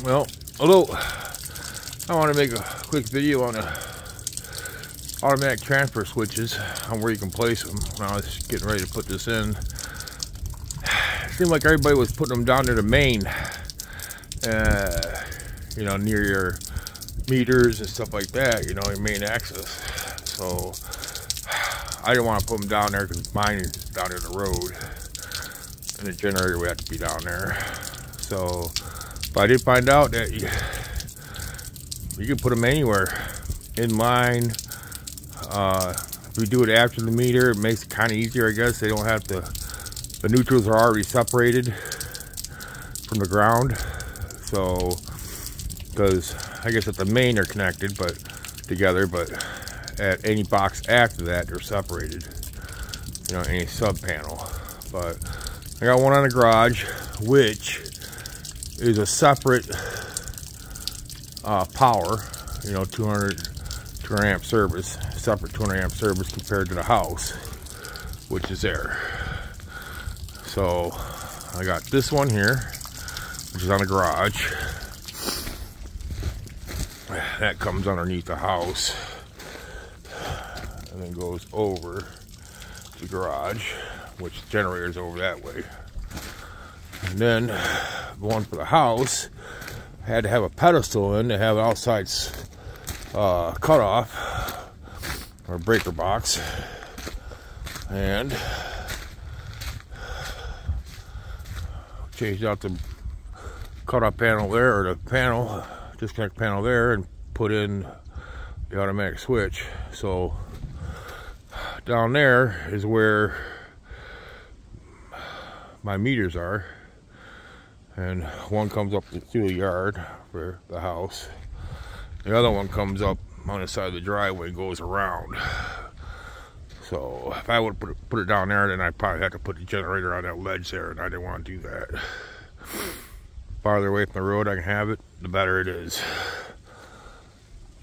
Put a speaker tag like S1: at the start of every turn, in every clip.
S1: Well, although I want to make a quick video on the automatic transfer switches on where you can place them. When I was getting ready to put this in, it seemed like everybody was putting them down to the main, uh, you know, near your meters and stuff like that, you know, your main access. So I didn't want to put them down there because mine is down near the road, and the generator would have to be down there. So, but I did find out that you, you can put them anywhere, in line. Uh, if we do it after the meter, it makes it kind of easier, I guess. They don't have to. The neutrals are already separated from the ground, so because I guess at the main they're connected, but together, but at any box after that they're separated. You know, any sub panel. But I got one on the garage, which is a separate uh, power, you know, 200, 200 amp service, separate 200 amp service compared to the house, which is there. So I got this one here, which is on the garage. That comes underneath the house and then goes over the garage, which the generator's over that way. And then the one for the house had to have a pedestal in to have an outside uh, cutoff or breaker box. And changed out the cutoff panel there, or the panel, disconnect panel there, and put in the automatic switch. So down there is where my meters are and one comes up through the yard for the house. The other one comes up on the side of the driveway and goes around. So if I would put it, put it down there then I'd probably have to put the generator on that ledge there and I didn't want to do that. Farther away from the road I can have it the better it is.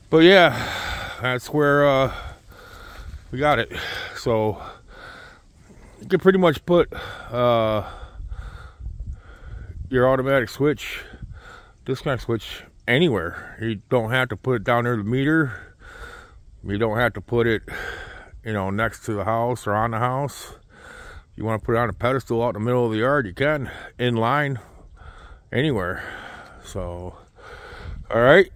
S1: But yeah that's where uh, we got it. So you can pretty much put uh, your automatic switch, disconnect switch anywhere. You don't have to put it down near the meter. You don't have to put it, you know, next to the house or on the house. If You want to put it on a pedestal out in the middle of the yard, you can, in line, anywhere. So, all right.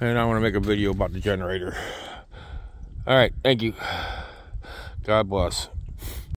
S1: And I want to make a video about the generator. All right, thank you. God bless.